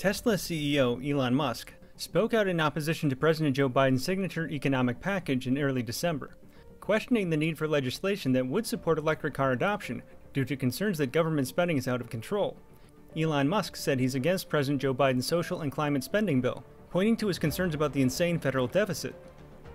Tesla CEO Elon Musk spoke out in opposition to President Joe Biden's signature economic package in early December, questioning the need for legislation that would support electric car adoption due to concerns that government spending is out of control. Elon Musk said he's against President Joe Biden's social and climate spending bill, pointing to his concerns about the insane federal deficit.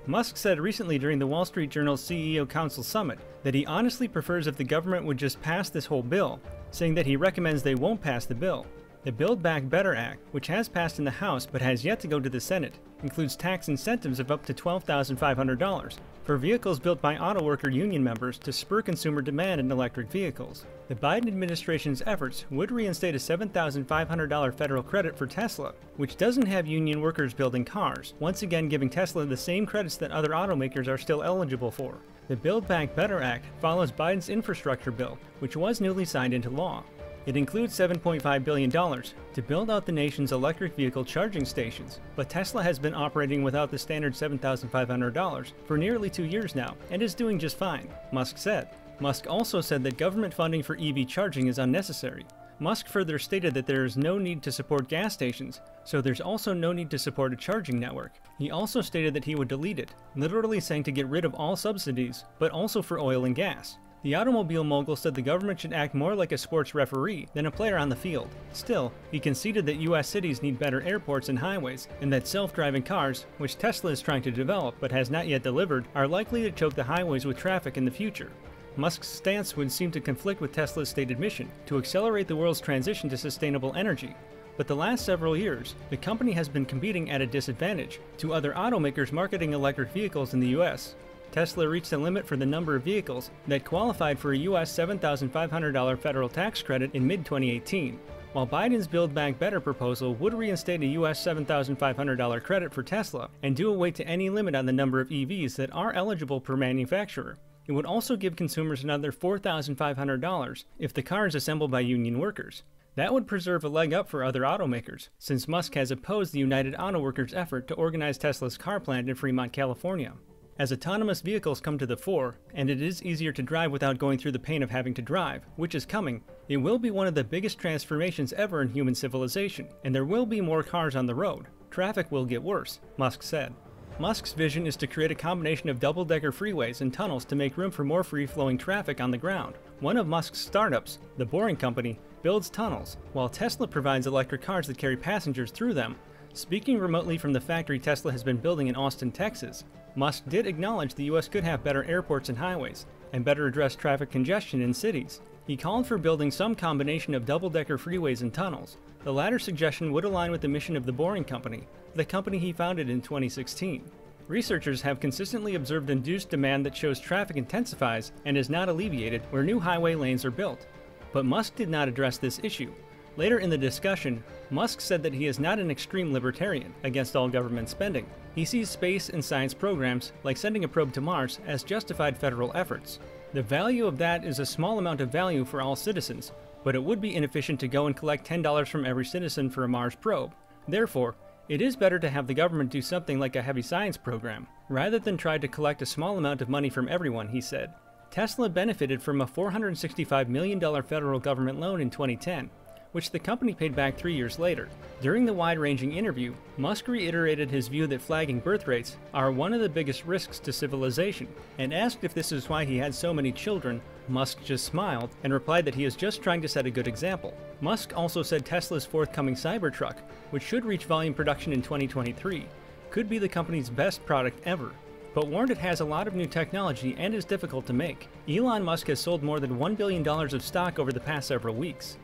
Musk said recently during the Wall Street Journal's CEO Council Summit that he honestly prefers if the government would just pass this whole bill, saying that he recommends they won't pass the bill. The Build Back Better Act, which has passed in the House but has yet to go to the Senate, includes tax incentives of up to $12,500 for vehicles built by auto worker union members to spur consumer demand in electric vehicles. The Biden administration's efforts would reinstate a $7,500 federal credit for Tesla, which doesn't have union workers building cars, once again giving Tesla the same credits that other automakers are still eligible for. The Build Back Better Act follows Biden's infrastructure bill, which was newly signed into law. It includes $7.5 billion to build out the nation's electric vehicle charging stations, but Tesla has been operating without the standard $7,500 for nearly two years now and is doing just fine, Musk said. Musk also said that government funding for EV charging is unnecessary. Musk further stated that there is no need to support gas stations, so there's also no need to support a charging network. He also stated that he would delete it, literally saying to get rid of all subsidies, but also for oil and gas. The automobile mogul said the government should act more like a sports referee than a player on the field. Still, he conceded that US cities need better airports and highways, and that self-driving cars, which Tesla is trying to develop but has not yet delivered, are likely to choke the highways with traffic in the future. Musk's stance would seem to conflict with Tesla's stated mission to accelerate the world's transition to sustainable energy. But the last several years, the company has been competing at a disadvantage to other automakers marketing electric vehicles in the US. Tesla reached a limit for the number of vehicles that qualified for a US $7,500 federal tax credit in mid 2018, while Biden's Build Back Better proposal would reinstate a US $7,500 credit for Tesla and do away to any limit on the number of EVs that are eligible per manufacturer. It would also give consumers another $4,500 if the car is assembled by union workers. That would preserve a leg up for other automakers, since Musk has opposed the United Auto Workers' effort to organize Tesla's car plant in Fremont, California. As autonomous vehicles come to the fore, and it is easier to drive without going through the pain of having to drive, which is coming, it will be one of the biggest transformations ever in human civilization, and there will be more cars on the road. Traffic will get worse, Musk said. Musk's vision is to create a combination of double decker freeways and tunnels to make room for more free flowing traffic on the ground. One of Musk's startups, the Boring Company, builds tunnels, while Tesla provides electric cars that carry passengers through them. Speaking remotely from the factory Tesla has been building in Austin, Texas, Musk did acknowledge the US could have better airports and highways, and better address traffic congestion in cities. He called for building some combination of double decker freeways and tunnels. The latter suggestion would align with the mission of the Boring Company, the company he founded in 2016. Researchers have consistently observed induced demand that shows traffic intensifies and is not alleviated where new highway lanes are built. But Musk did not address this issue. Later in the discussion, Musk said that he is not an extreme libertarian against all government spending. He sees space and science programs, like sending a probe to Mars, as justified federal efforts. The value of that is a small amount of value for all citizens, but it would be inefficient to go and collect $10 from every citizen for a Mars probe. Therefore, it is better to have the government do something like a heavy science program, rather than try to collect a small amount of money from everyone, he said. Tesla benefited from a $465 million federal government loan in 2010, which the company paid back three years later. During the wide ranging interview, Musk reiterated his view that flagging birth rates are one of the biggest risks to civilization, and asked if this is why he had so many children. Musk just smiled and replied that he is just trying to set a good example. Musk also said Tesla's forthcoming Cybertruck, which should reach volume production in 2023, could be the company's best product ever but warned it has a lot of new technology and is difficult to make. Elon Musk has sold more than $1 billion of stock over the past several weeks.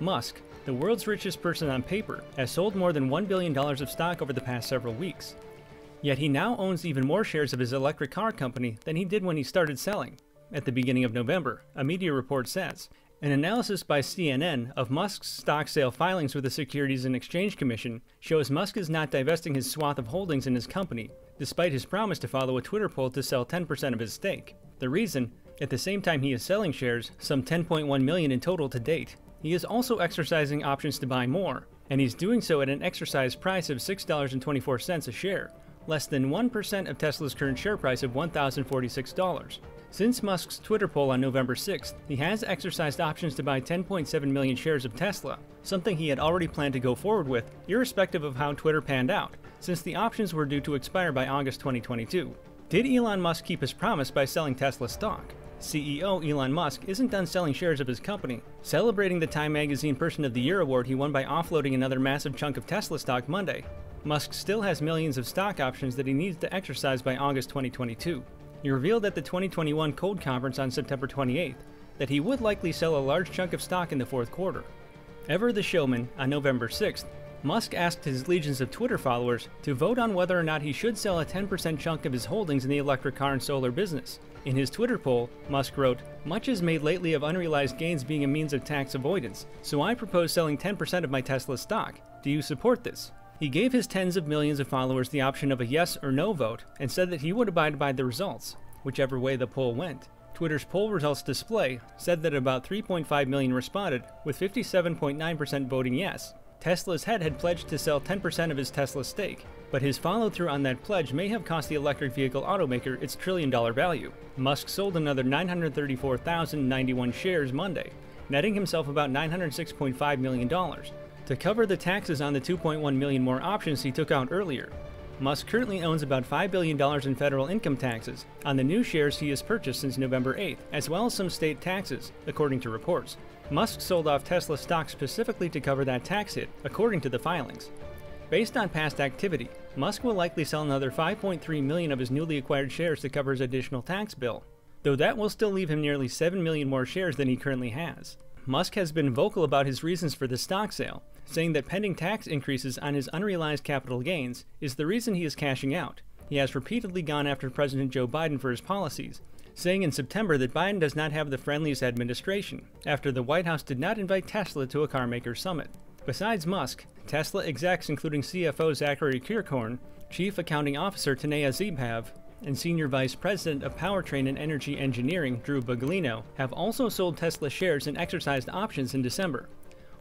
Musk, the world's richest person on paper, has sold more than $1 billion of stock over the past several weeks. Yet he now owns even more shares of his electric car company than he did when he started selling. At the beginning of November, a media report says, an analysis by CNN of Musk's stock sale filings with the Securities and Exchange Commission shows Musk is not divesting his swath of holdings in his company, despite his promise to follow a Twitter poll to sell 10% of his stake. The reason, at the same time he is selling shares, some 10.1 million in total to date, he is also exercising options to buy more, and he's doing so at an exercise price of $6.24 a share, less than 1% of Tesla's current share price of $1,046. Since Musk's Twitter poll on November 6th, he has exercised options to buy 10.7 million shares of Tesla, something he had already planned to go forward with, irrespective of how Twitter panned out, since the options were due to expire by August 2022. Did Elon Musk keep his promise by selling Tesla stock? CEO Elon Musk isn't done selling shares of his company, celebrating the Time Magazine Person of the Year award he won by offloading another massive chunk of Tesla stock Monday. Musk still has millions of stock options that he needs to exercise by August 2022. He revealed at the 2021 Code Conference on September 28th that he would likely sell a large chunk of stock in the fourth quarter. Ever the showman, on November 6th, Musk asked his legions of Twitter followers to vote on whether or not he should sell a 10% chunk of his holdings in the electric car and solar business. In his Twitter poll, Musk wrote, Much is made lately of unrealized gains being a means of tax avoidance, so I propose selling 10% of my Tesla stock. Do you support this? He gave his tens of millions of followers the option of a yes or no vote and said that he would abide by the results, whichever way the poll went. Twitter's poll results display said that about 3.5 million responded, with 57.9% voting yes. Tesla's head had pledged to sell 10% of his Tesla stake, but his follow through on that pledge may have cost the electric vehicle automaker its trillion dollar value. Musk sold another 934,091 shares Monday, netting himself about $906.5 million, to cover the taxes on the 2.1 million more options he took out earlier. Musk currently owns about $5 billion in federal income taxes on the new shares he has purchased since November 8th, as well as some state taxes, according to reports. Musk sold off Tesla stock specifically to cover that tax hit, according to the filings. Based on past activity, Musk will likely sell another 5.3 million of his newly acquired shares to cover his additional tax bill, though that will still leave him nearly 7 million more shares than he currently has. Musk has been vocal about his reasons for the stock sale, saying that pending tax increases on his unrealized capital gains is the reason he is cashing out. He has repeatedly gone after President Joe Biden for his policies, saying in September that Biden does not have the friendliest administration, after the White House did not invite Tesla to a carmaker summit. Besides Musk, Tesla execs including CFO Zachary Kirkhorn, Chief Accounting Officer Tanea Zebhav, and Senior Vice President of Powertrain and Energy Engineering Drew Baglino have also sold Tesla shares and exercised options in December.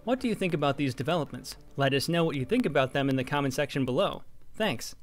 What do you think about these developments? Let us know what you think about them in the comment section below. Thanks.